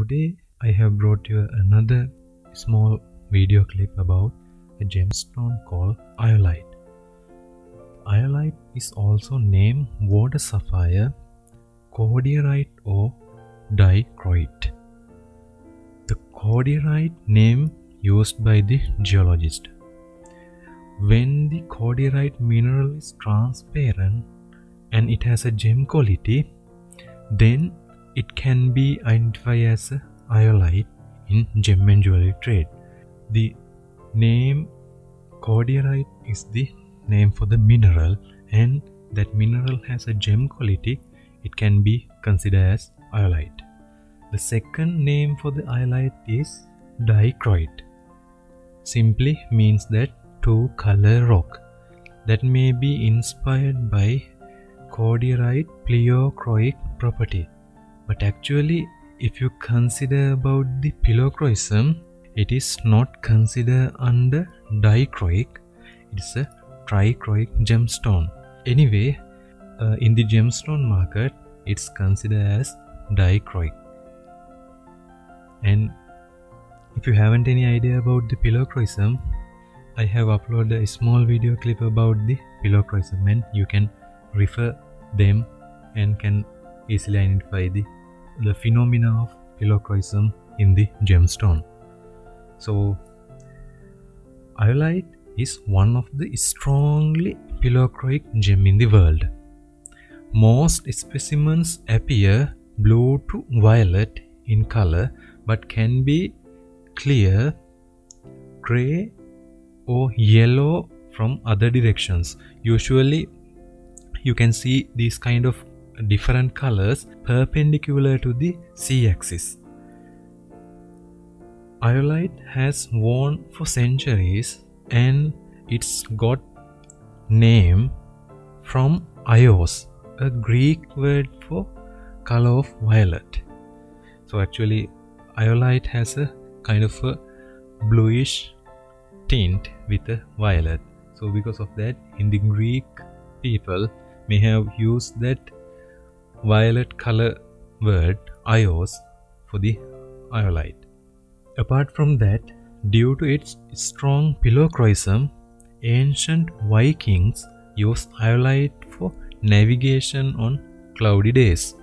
today I have brought you another small video clip about a gemstone called iolite. Iolite is also named water sapphire, cordierite or dichroite. The cordierite name used by the geologist. When the cordierite mineral is transparent and it has a gem quality, then it can be identified as iolite in gem and jewelry trade. The name cordierite is the name for the mineral and that mineral has a gem quality, it can be considered as iolite. The second name for the iolite is dichroite. Simply means that two color rock that may be inspired by cordierite pleochroic property but actually if you consider about the pleochroism it is not considered under dichroic it's a trichroic gemstone. Anyway uh, in the gemstone market it's considered as dichroic and if you haven't any idea about the pleochroism I have uploaded a small video clip about the pleochroism and you can refer them and can easily identify the, the phenomena of pleochroism in the gemstone. So iolite is one of the strongly pleochroic gem in the world. Most specimens appear blue to violet in color but can be clear, gray or yellow from other directions. Usually you can see these kind of different colors perpendicular to the z-axis. Iolite has worn for centuries and it's got name from ios, a Greek word for color of violet. So actually iolite has a kind of a bluish tint with a violet. So because of that in the Greek people may have used that violet color word ios for the iolite. Apart from that, due to its strong pleochroism, ancient Vikings used iolite for navigation on cloudy days.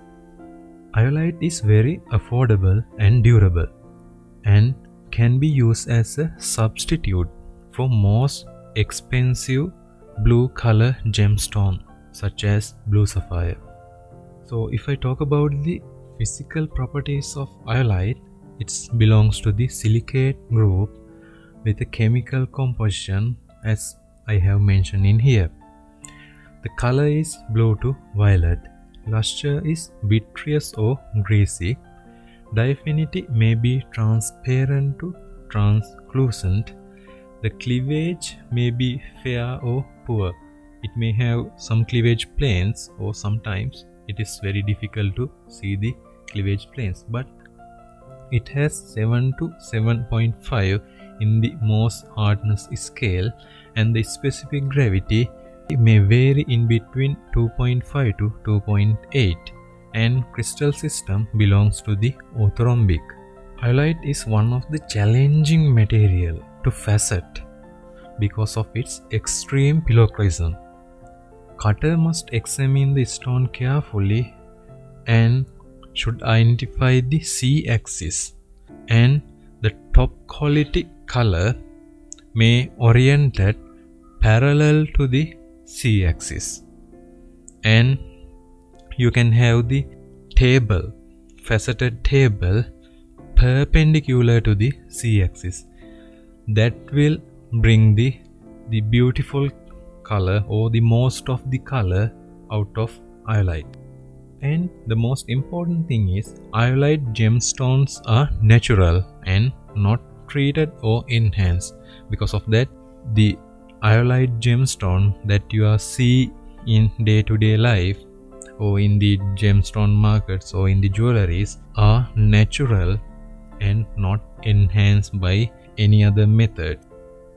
Iolite is very affordable and durable and can be used as a substitute for most expensive blue color gemstone such as blue sapphire. So if I talk about the physical properties of iolite, it belongs to the silicate group with a chemical composition as I have mentioned in here. The color is blue to violet. Luster is vitreous or greasy. Diaphanity may be transparent to translucent. The cleavage may be fair or poor. It may have some cleavage planes or sometimes it is very difficult to see the cleavage planes but it has 7 to 7.5 in the Mohs hardness scale and the specific gravity may vary in between 2.5 to 2.8 and crystal system belongs to the orthorhombic. Iolite is one of the challenging material to facet because of its extreme pleochroism. Cutter must examine the stone carefully and should identify the C axis and the top quality color may oriented parallel to the C axis and you can have the table faceted table perpendicular to the C axis that will bring the the beautiful color or the most of the color out of iolite and the most important thing is iolite gemstones are natural and not treated or enhanced because of that the iolite gemstone that you are see in day-to-day -day life or in the gemstone markets or in the jewelries are natural and not enhanced by any other method.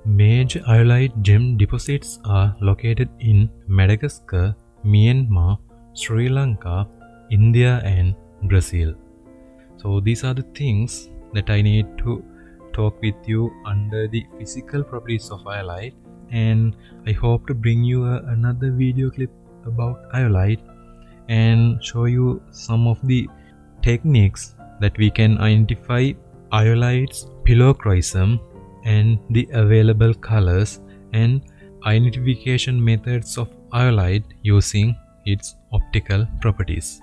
Major iolite gem deposits are located in Madagascar, Myanmar, Sri Lanka, India and Brazil. so these are the things that i need to talk with you under the physical properties of iolite and i hope to bring you a, another video clip about iolite and show you some of the techniques that we can identify iolite's pleochroism and the available colors and identification methods of iolite using its optical properties.